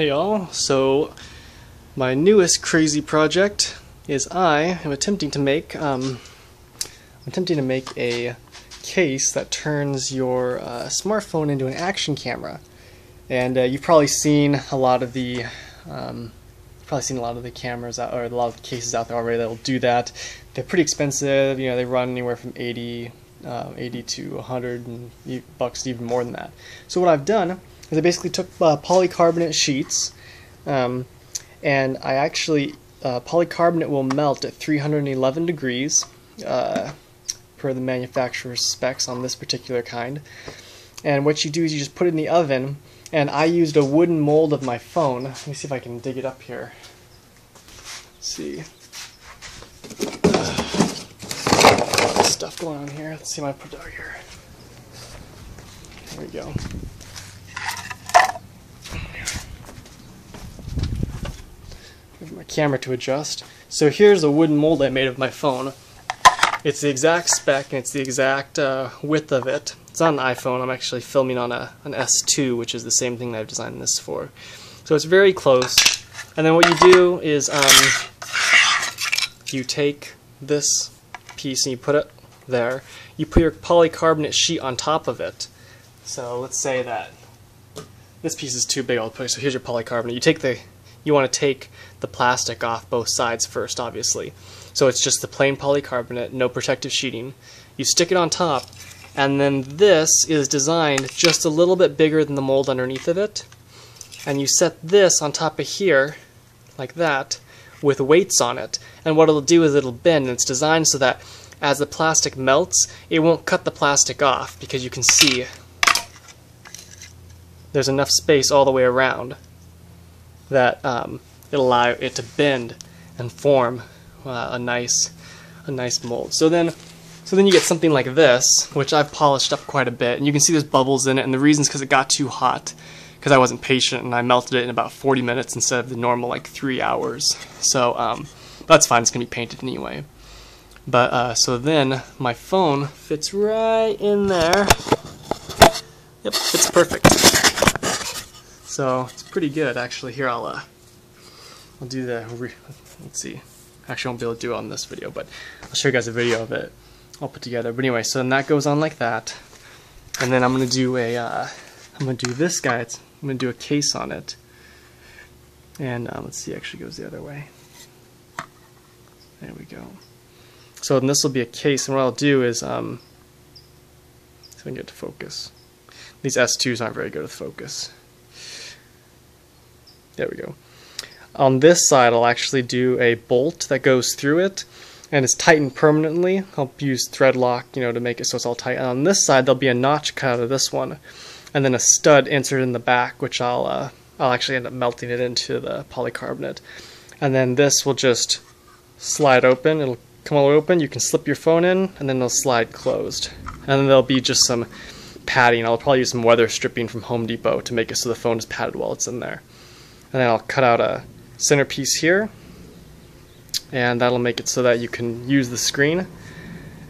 Hey y'all, so my newest crazy project is I am attempting to make um, I'm attempting to make a case that turns your uh, smartphone into an action camera. And uh, you've probably seen a lot of the um, probably seen a lot of the cameras out or a lot of cases out there already that will do that. They're pretty expensive. You know, they run anywhere from 80, uh, 80 to 100 and bucks, even more than that. So what I've done I basically took uh, polycarbonate sheets, um, and I actually uh, polycarbonate will melt at 311 degrees uh, per the manufacturer's specs on this particular kind. And what you do is you just put it in the oven, and I used a wooden mold of my phone. Let me see if I can dig it up here. Let's see. stuff going on here. Let's see my product here. There we go. My camera to adjust. So here's a wooden mold I made of my phone. It's the exact spec and it's the exact uh, width of it. It's not an iPhone, I'm actually filming on a, an S2, which is the same thing I've designed this for. So it's very close. And then what you do is um, you take this piece and you put it there. You put your polycarbonate sheet on top of it. So let's say that this piece is too big, I'll put so here's your polycarbonate. You take the you want to take the plastic off both sides first, obviously. So it's just the plain polycarbonate, no protective sheeting. You stick it on top, and then this is designed just a little bit bigger than the mold underneath of it. And you set this on top of here, like that, with weights on it. And what it'll do is it'll bend, and it's designed so that as the plastic melts, it won't cut the plastic off, because you can see there's enough space all the way around that um, it'll allow it to bend and form uh, a nice a nice mold. So then so then you get something like this, which I've polished up quite a bit, and you can see there's bubbles in it, and the reason is because it got too hot, because I wasn't patient, and I melted it in about 40 minutes instead of the normal like three hours. So um, that's fine, it's gonna be painted anyway. But uh, so then my phone fits right in there. Yep, fits perfect. So it's pretty good actually. Here I'll uh, I'll do the let's see. Actually, I won't be able to do it on this video, but I'll show you guys a video of it. I'll put together. But anyway, so then that goes on like that, and then I'm gonna do a uh, I'm gonna do this guy. It's, I'm gonna do a case on it, and uh, let's see. Actually, goes the other way. There we go. So then this will be a case, and what I'll do is um, so I can get to focus. These S2s aren't very good with focus. There we go. On this side, I'll actually do a bolt that goes through it and it's tightened permanently. I'll use thread lock, you know, to make it so it's all tight. And on this side, there'll be a notch cut out of this one, and then a stud inserted in the back, which I'll uh, I'll actually end up melting it into the polycarbonate. And then this will just slide open. It'll come all open. You can slip your phone in, and then it'll slide closed. And then there'll be just some padding. I'll probably use some weather stripping from Home Depot to make it so the phone is padded while it's in there and then I'll cut out a centerpiece here. And that'll make it so that you can use the screen.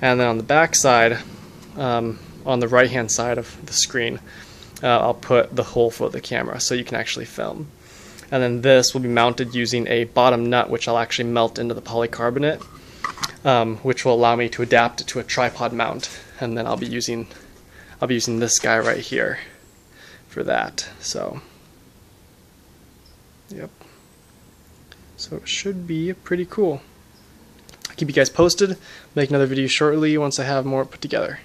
And then on the back side um, on the right hand side of the screen uh, I'll put the hole for the camera so you can actually film. And then this will be mounted using a bottom nut which I'll actually melt into the polycarbonate um, which will allow me to adapt it to a tripod mount. And then I'll be using I'll be using this guy right here for that. So Yep. So it should be pretty cool. I'll keep you guys posted. Make another video shortly once I have more put together.